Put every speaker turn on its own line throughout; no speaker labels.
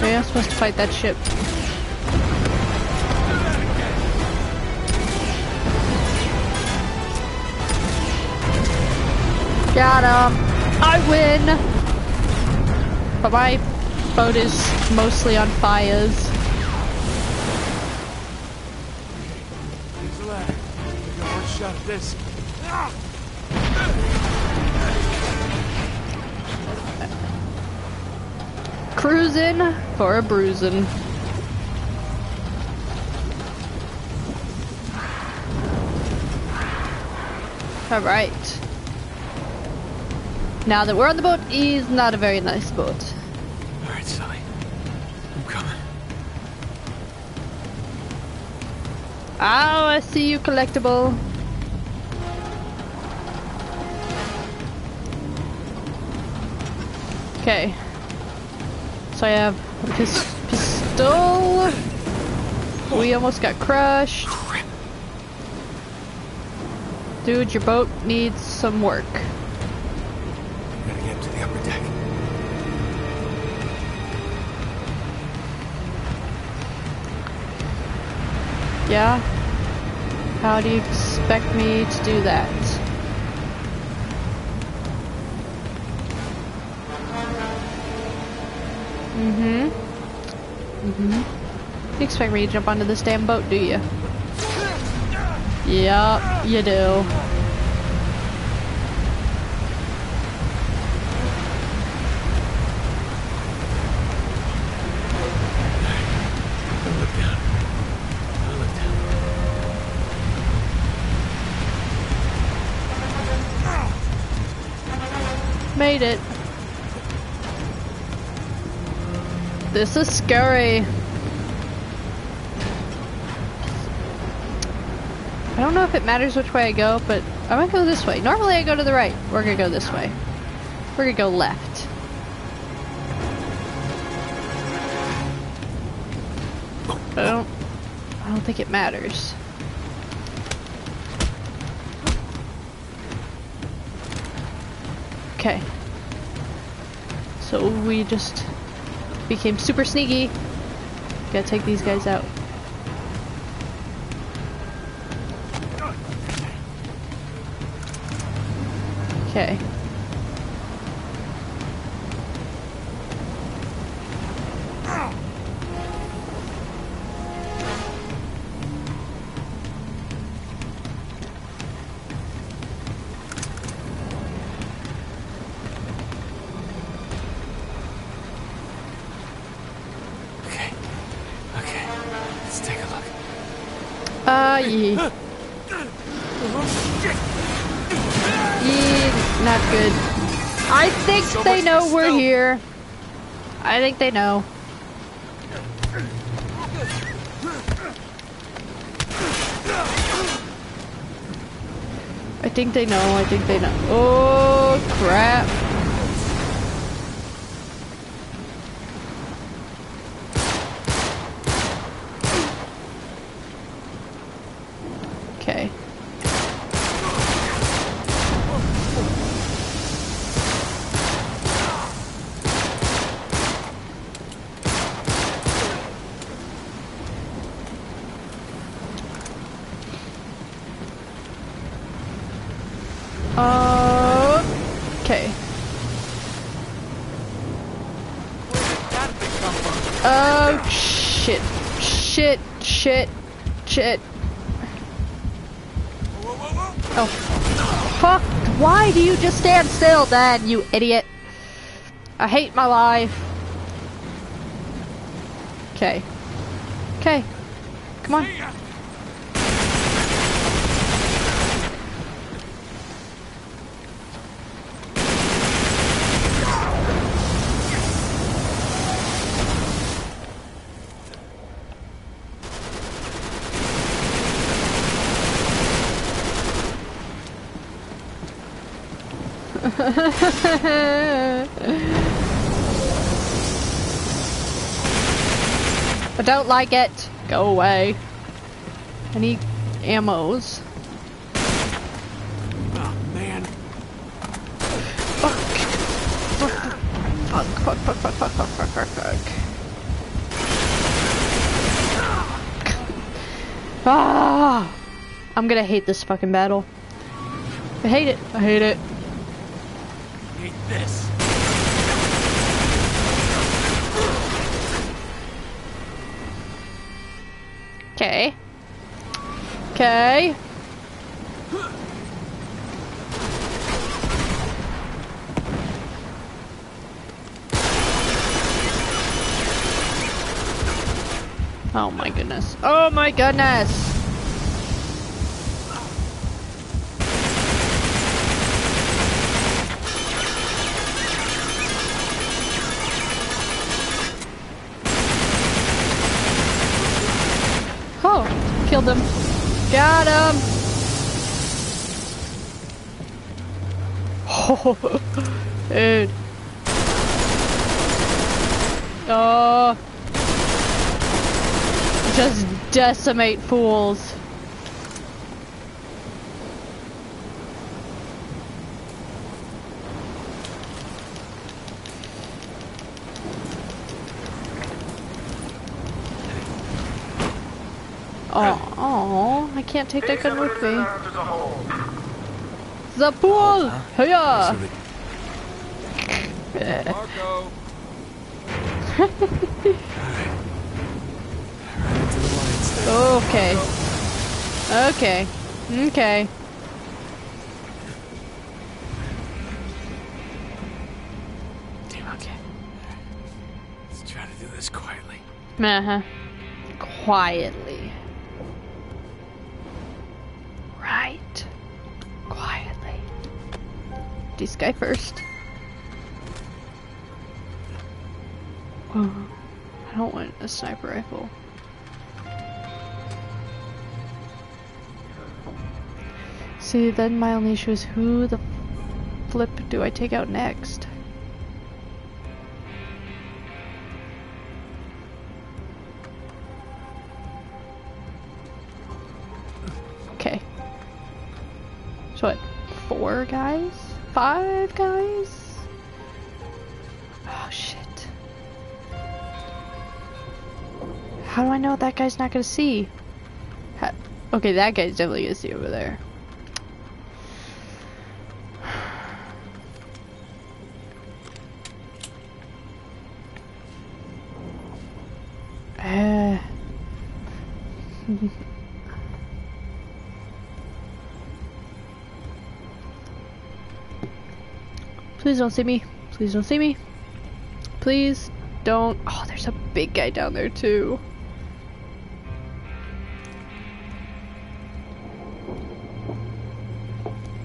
Maybe I'm supposed to fight that ship. Got him! I win! But my boat is mostly on fires.
This.
Cruising for a bruising. Alright. Now that we're on the boat, is not a very nice boat.
All right, Sully. I'm coming.
Oh, I see you, collectible. Okay. So I have this pistol. We almost got crushed. Dude, your boat needs some work.
Gotta get to the upper deck.
Yeah? How do you expect me to do that? Mm-hmm. Mm-hmm. You expect me to jump onto this damn boat, do you? Yup, you do. Made it. This is scary. I don't know if it matters which way I go, but I'm gonna go this way. Normally I go to the right. We're gonna go this way. We're gonna go left. I don't I don't think it matters. Okay. So we just became super sneaky. Gotta take these guys out. Okay. Yeah. Yeah, not good. I think
So
they know we're here. I think they know. I think they know, I think they know. Oh, crap. Okay. Uh, okay. Oh, shit. Shit, shit, shit. Oh. Fuck. Why do you just stand still then, you idiot? I hate my life. Okay. Okay. Come on. I don't like it. Go away. I need ammos.
Oh, man.
Fuck. Fuck, fuck, fuck, fuck, fuck, fuck, fuck, fuck, fuck. Ah! I'm gonna hate this fucking battle. I hate it. I hate it.
Hate this.
Okay. Okay. Oh my goodness. Oh my goodness! Killed him. Got him! Oh, dude. Oh. Just decimate fools. Oh, oh, I can't take that gun with me. The pool! Hiya!
Marco!
To the lights there.
Okay. Okay. Okay.
Let's try to do this quietly.
Uh-huh. Quietly. This guy first. I don't want a sniper rifle. See, then my only issue is who the flip do I take out next? Okay. So what? Four guys? Five guys? Oh shit. How do I know that guy's not gonna see? Okay, that guy's definitely gonna see over there. Please don't see me. Please don't see me. Please don't. Oh, there's a big guy down there too.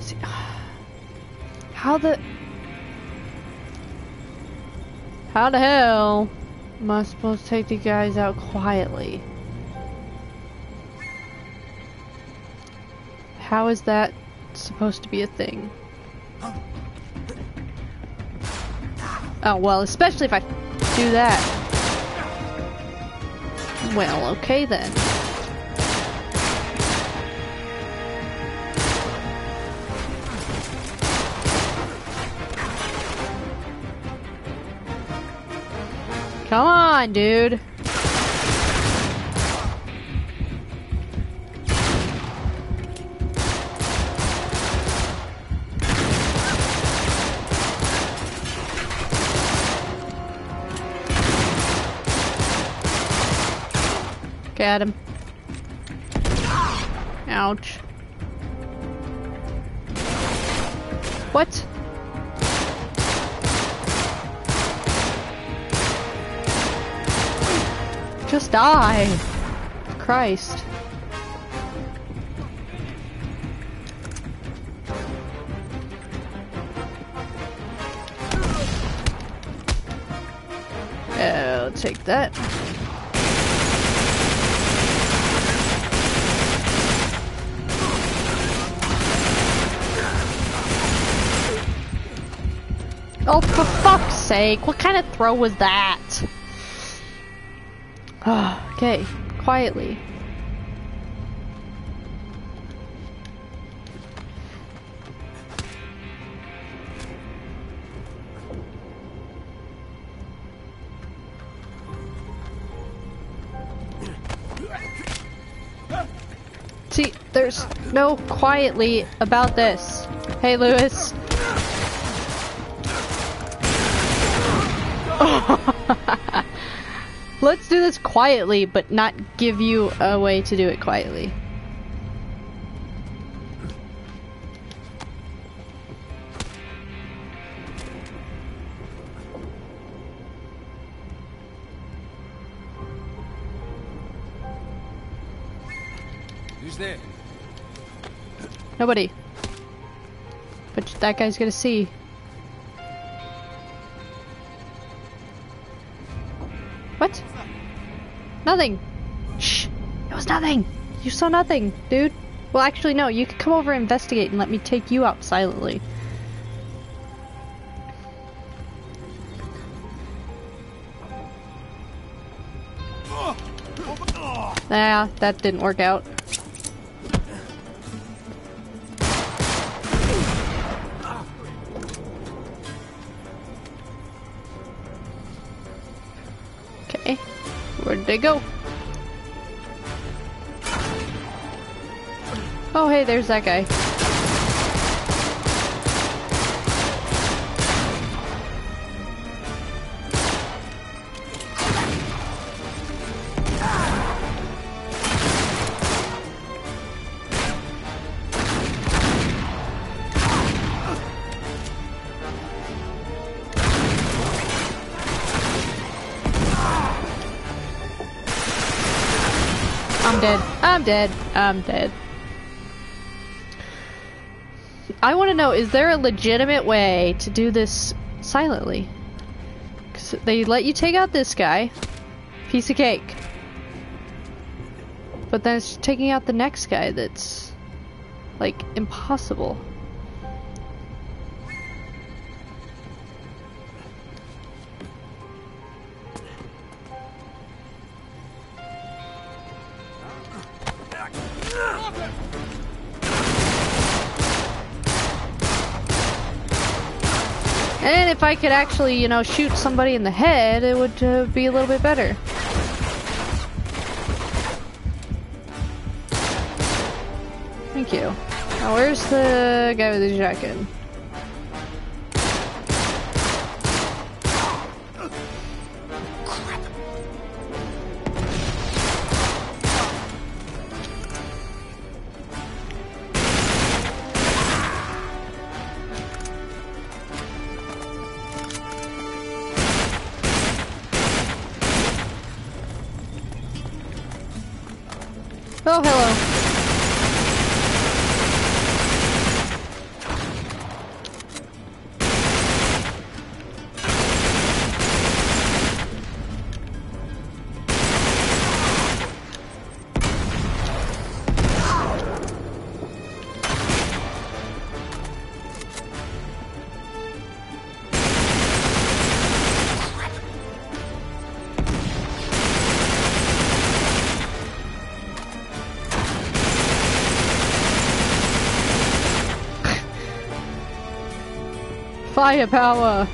See, how the how the hell am I supposed to take the guys out quietly? How is that supposed to be a thing? Oh, well, especially if I do that. Well, okay then. Come on, dude. Got him. Ouch. What? Just die. Christ. Uh, I'll take that. Oh, for fuck's sake, what kind of throw was that? okay, quietly. See, there's no quietly about this. Hey, Lewis. Let's do this quietly, but not give you a way to do it quietly.
Who's there?
Nobody. But that guy's gonna see. Nothing. Shh. It was nothing. You saw nothing, dude. Well, actually, no. You could come over and investigate and let me take you out silently. Nah, that didn't work out. They go? Oh, hey, there's that guy. Dead. I'm dead. I'm dead. I want to know, is there a legitimate way to do this silently? 'Cause they let you take out this guy. Piece of cake. But then it's taking out the next guy that's, like, impossible. If I could actually, you know, shoot somebody in the head, it would uh, be a little bit better. Thank you. Now, where's the guy with the shotgun? Firepower!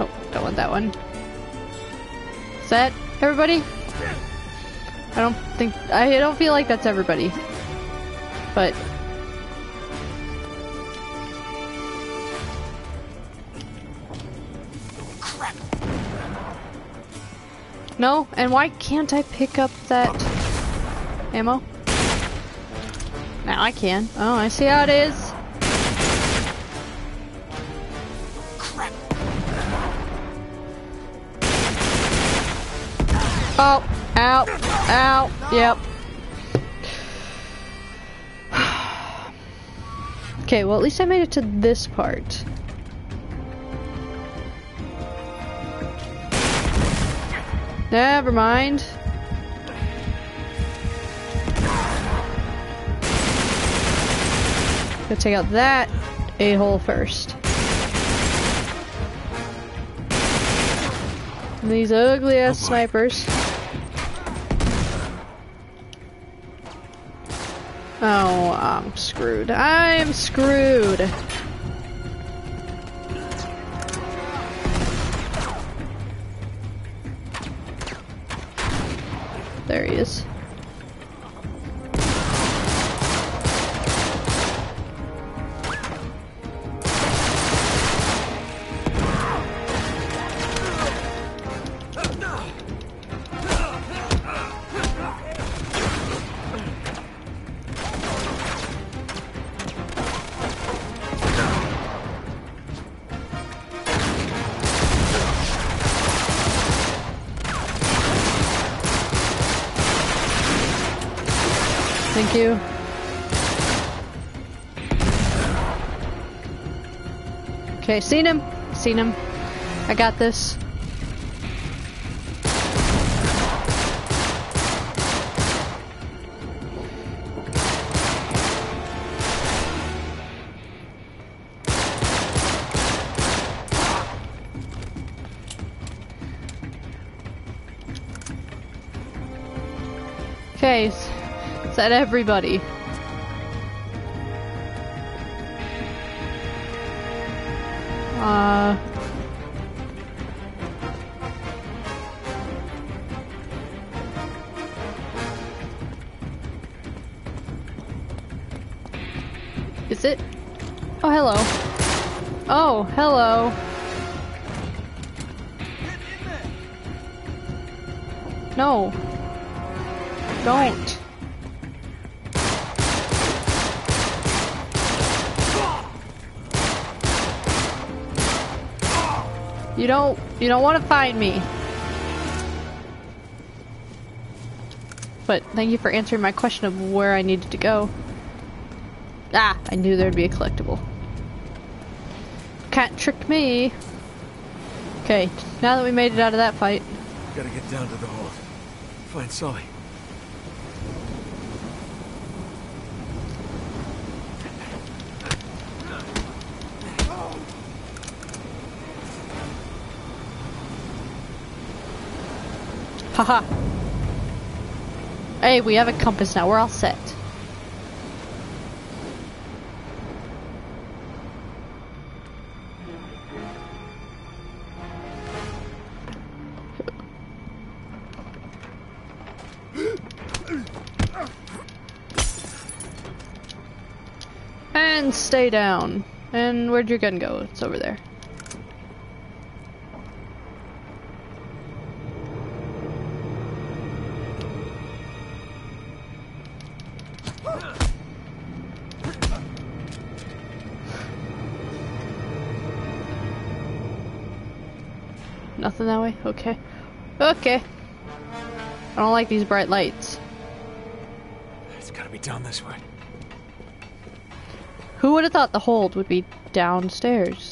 Oh, don't want that one. Set, everybody? I don't think I don't feel like that's everybody. But No, and why can't I pick up that ammo? I can. Oh, I see how it is. Oh, ow, ow, yep. okay, well at least I made it to this part. Never mind. Gotta take out that a-hole first. And these ugly ass oh, snipers. Oh, I'm screwed. I'm screwed. You. Okay, seen him. Seen him. I got this. Okay, is that everybody? Uh... Is it? Oh, hello. Oh, hello. No. Don't. You don't you don't want to find me. But thank you for answering my question of where I needed to go. Ah, I knew there'd be a collectible. Can't trick me. Okay, now that we made it out of that fight.
Gotta get down to the hold. Find Sully.
Haha. Hey, we have a compass now. We're all set. And stay down. And where'd your gun go? It's over there. Okay. Okay. I don't like these bright lights.
It's gotta be down this way.
Who would have thought the hold would be downstairs?